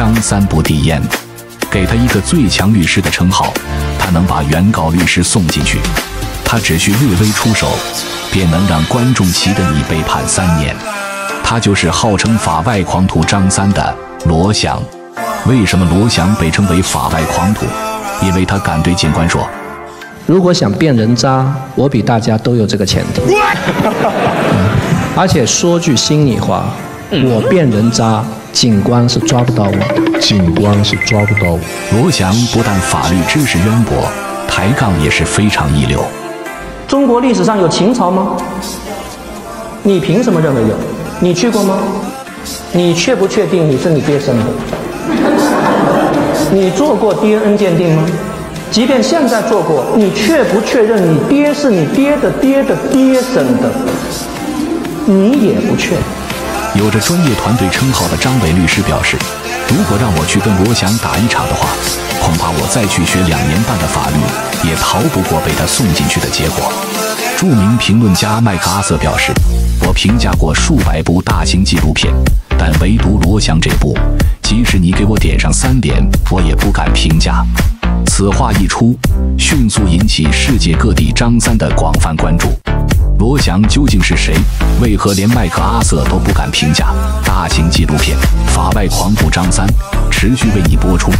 张三不递烟，给他一个最强律师的称号，他能把原告律师送进去。他只需略微出手，便能让观众席的你被判三年。他就是号称法外狂徒张三的罗翔。为什么罗翔被称为法外狂徒？因为他敢对警官说：“如果想变人渣，我比大家都有这个前提。而且说句心里话，我变人渣，警官是抓不到我的。警官是抓不到我。”罗翔不但法律知识渊博，抬杠也是非常一流。中国历史上有秦朝吗？你凭什么认为有？你去过吗？你确不确定你是你爹生的？你做过 DNA 鉴定吗？即便现在做过，你确不确认你爹是你爹的爹的爹生的？你也不确。有着专业团队称号的张伟律师表示，如果让我去跟罗翔打一场的话，恐怕我再去学两年半的法律，也逃不过被他送进去的结果。著名评论家麦克阿瑟表示：“我评价过数百部大型纪录片，但唯独罗翔这部。”即使你给我点上三连，我也不敢评价。此话一出，迅速引起世界各地张三的广泛关注。罗翔究竟是谁？为何连麦克阿瑟都不敢评价？大型纪录片《法外狂徒张三》持续为你播出。